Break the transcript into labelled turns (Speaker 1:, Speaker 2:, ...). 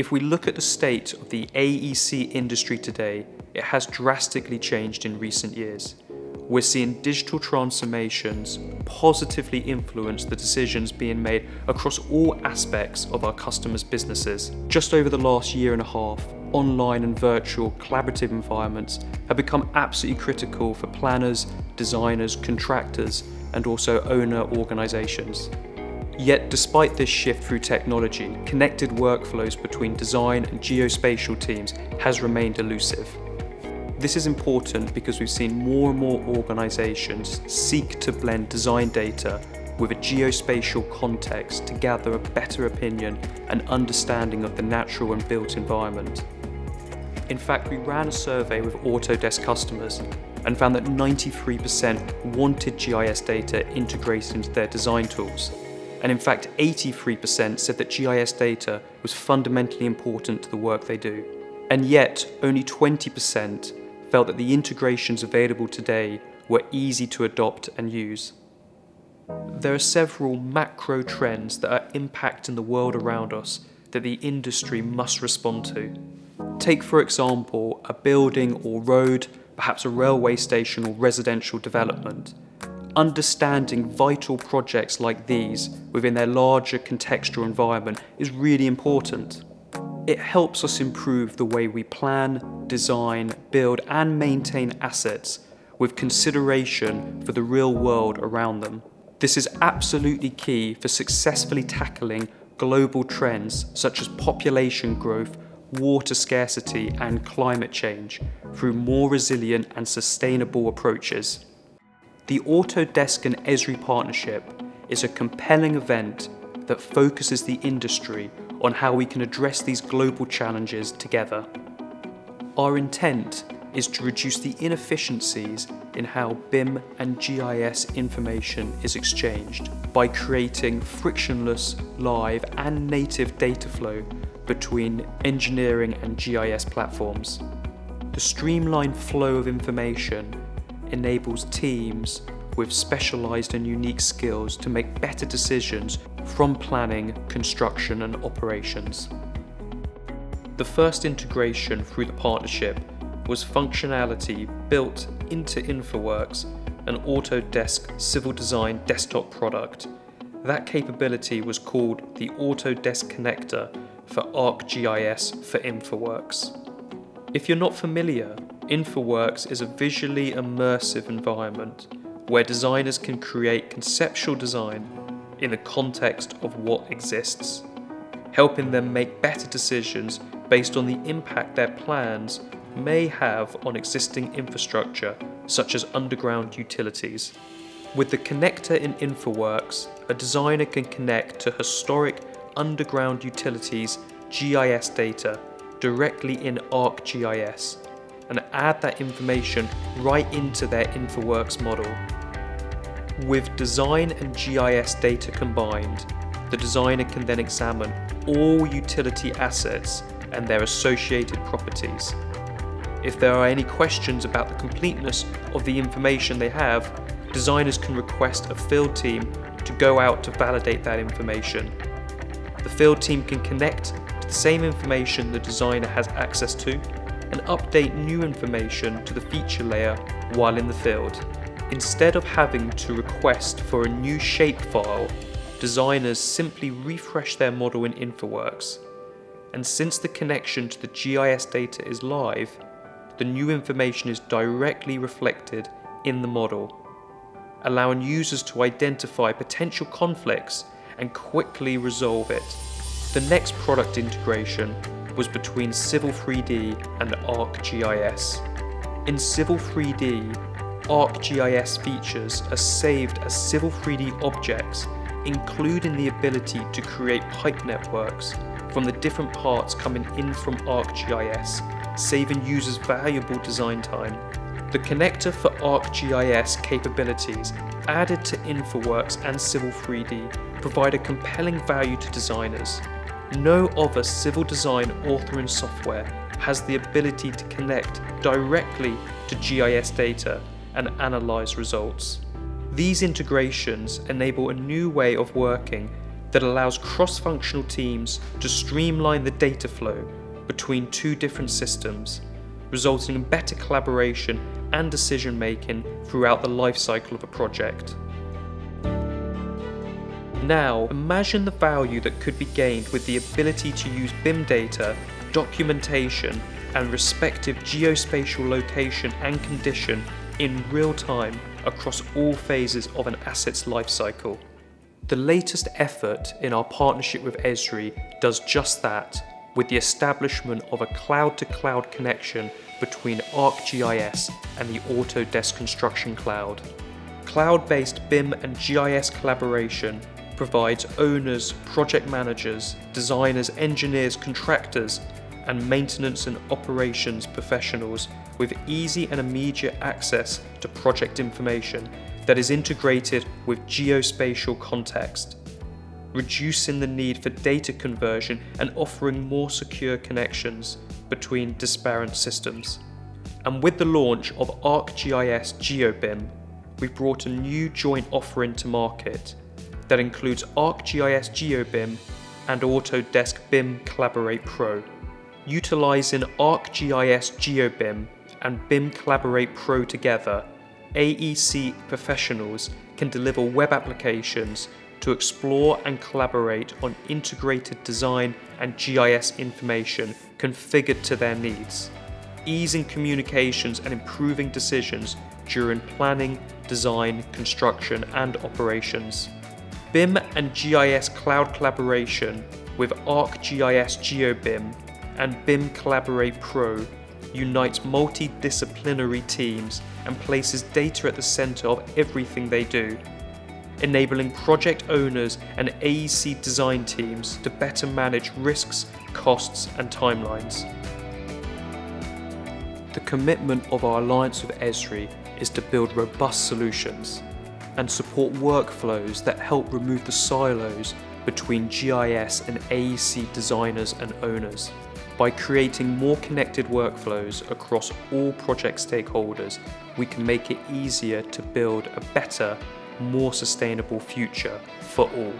Speaker 1: If we look at the state of the AEC industry today, it has drastically changed in recent years. We're seeing digital transformations positively influence the decisions being made across all aspects of our customers' businesses. Just over the last year and a half, online and virtual collaborative environments have become absolutely critical for planners, designers, contractors, and also owner organisations. Yet despite this shift through technology, connected workflows between design and geospatial teams has remained elusive. This is important because we've seen more and more organisations seek to blend design data with a geospatial context to gather a better opinion and understanding of the natural and built environment. In fact, we ran a survey with Autodesk customers and found that 93% wanted GIS data integrated into their design tools. And in fact, 83% said that GIS data was fundamentally important to the work they do. And yet, only 20% felt that the integrations available today were easy to adopt and use. There are several macro trends that are impacting the world around us that the industry must respond to. Take, for example, a building or road, perhaps a railway station or residential development. Understanding vital projects like these within their larger contextual environment is really important. It helps us improve the way we plan, design, build, and maintain assets with consideration for the real world around them. This is absolutely key for successfully tackling global trends such as population growth water scarcity and climate change through more resilient and sustainable approaches. The Autodesk and Esri partnership is a compelling event that focuses the industry on how we can address these global challenges together. Our intent is to reduce the inefficiencies in how BIM and GIS information is exchanged by creating frictionless, live and native data flow between engineering and GIS platforms. The streamlined flow of information enables teams with specialised and unique skills to make better decisions from planning, construction and operations. The first integration through the partnership was functionality built into InfraWorks, an Autodesk civil design desktop product. That capability was called the Autodesk Connector for ArcGIS for InfraWorks. If you're not familiar, InfraWorks is a visually immersive environment where designers can create conceptual design in the context of what exists, helping them make better decisions based on the impact their plans may have on existing infrastructure such as underground utilities. With the connector in InfraWorks, a designer can connect to historic underground utilities GIS data directly in ArcGIS and add that information right into their InfraWorks model. With design and GIS data combined, the designer can then examine all utility assets and their associated properties. If there are any questions about the completeness of the information they have, designers can request a field team to go out to validate that information the field team can connect to the same information the designer has access to and update new information to the feature layer while in the field. Instead of having to request for a new shapefile, designers simply refresh their model in InfraWorks. And since the connection to the GIS data is live, the new information is directly reflected in the model, allowing users to identify potential conflicts and quickly resolve it. The next product integration was between Civil 3D and ArcGIS. In Civil 3D, ArcGIS features are saved as Civil 3D objects, including the ability to create pipe networks from the different parts coming in from ArcGIS, saving users valuable design time. The connector for ArcGIS capabilities added to InfraWorks and Civil 3D provide a compelling value to designers. No other civil design authoring software has the ability to connect directly to GIS data and analyze results. These integrations enable a new way of working that allows cross-functional teams to streamline the data flow between two different systems, resulting in better collaboration and decision making throughout the lifecycle of a project. Now, imagine the value that could be gained with the ability to use BIM data, documentation, and respective geospatial location and condition in real time across all phases of an asset's lifecycle. The latest effort in our partnership with Esri does just that with the establishment of a cloud-to-cloud -cloud connection between ArcGIS and the Autodesk Construction Cloud. Cloud-based BIM and GIS collaboration provides owners, project managers, designers, engineers, contractors, and maintenance and operations professionals with easy and immediate access to project information that is integrated with geospatial context, reducing the need for data conversion and offering more secure connections between disparate systems. And with the launch of ArcGIS GeoBIM, we brought a new joint offering to market that includes ArcGIS GeoBIM and Autodesk BIM Collaborate Pro. Utilizing ArcGIS GeoBIM and BIM Collaborate Pro together, AEC professionals can deliver web applications to explore and collaborate on integrated design and GIS information configured to their needs, easing communications and improving decisions during planning, design, construction and operations. BIM and GIS cloud collaboration with ArcGIS GeoBIM and BIM Collaborate Pro unites multidisciplinary teams and places data at the centre of everything they do, enabling project owners and AEC design teams to better manage risks, costs and timelines. The commitment of our alliance with Esri is to build robust solutions and support workflows that help remove the silos between GIS and AEC designers and owners. By creating more connected workflows across all project stakeholders, we can make it easier to build a better, more sustainable future for all.